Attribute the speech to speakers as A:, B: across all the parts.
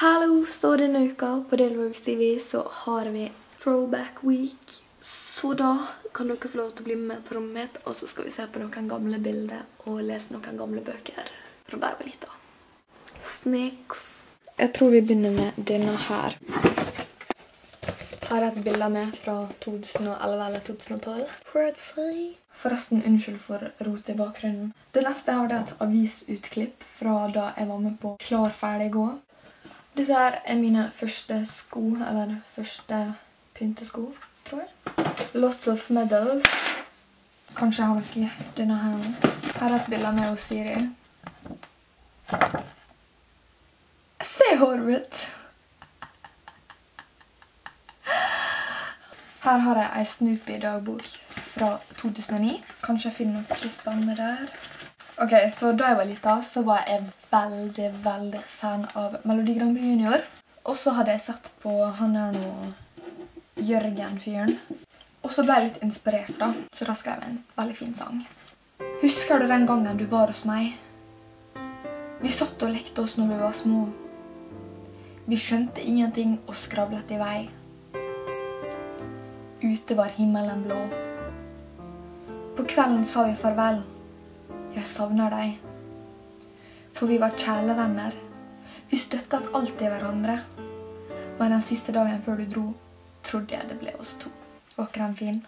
A: Hallo, så denne uka på Delworks TV så har vi Throwback Week. Så da kan dere få lov til å bli med på rommet mitt, og så skal vi se på noen gamle bilder og lese noen gamle bøker fra da jeg var lita. Snakes. Jeg tror vi begynner med denne her. Her er et bilde av meg fra 2011 eller 2012. Forresten, unnskyld for rot i bakgrunnen. Det neste jeg har, det er et avisutklipp fra da jeg var med på Klar, ferdig, gå. Dette her er mine første sko, eller første pyntesko, tror jeg. Lots of medals. Kanskje jeg har noe i denne her er et bilde av meg og Siri. Se håret mitt! Her har jeg ei Snoopy-dagbok fra 2009. Kanskje jeg finner noe spennende der. Ok, så Da jeg var lita, så var jeg veldig, veldig fan av Melodi Grand Prix Junior. Og så hadde jeg sett på han der nå Jørgen-fyren. Og så ble jeg litt inspirert, da. Så da skrev jeg en veldig fin sang. Husker du den gangen du var hos meg? Vi satt og lekte oss når vi var små. Vi skjønte ingenting og skravlet i vei. Ute var himmelen blå. På kvelden sa vi farvel. Jeg savner deg. For vi var kjælevenner. Vi støttet alltid hverandre. Men den siste dagen før du dro, trodde jeg det ble oss to. Var ikke den fin?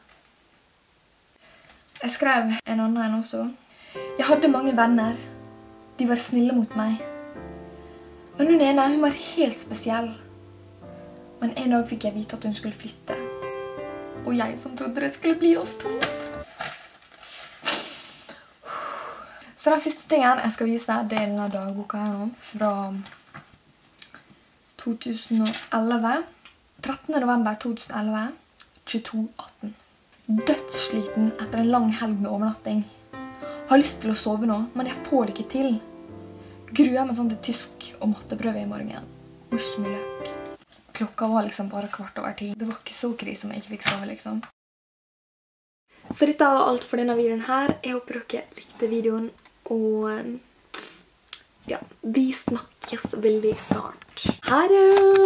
A: Jeg skrev en annen en også. Jeg hadde mange venner. De var snille mot meg. Men hun ene hun var helt spesiell. Men en dag fikk jeg vite at hun skulle flytte. Og jeg som trodde det skulle bli oss to. Så den siste tingen jeg skal vise, det er denne dagboka her nå, fra 2011. 13. november 2011, 22.18. Dødssliten etter en lang helg med overnatting. Har lyst til å sove nå, men jeg får det ikke til. Gruer meg sånn til tysk og matteprøve i morgen. Wish me luck. Klokka var liksom bare kvart over ti. Det var ikke så krise om jeg ikke fikk sove, liksom. Så dette var alt for denne videoen her. Jeg håper dere likte videoen. Og ja, vi snakkes veldig snart. Ha det!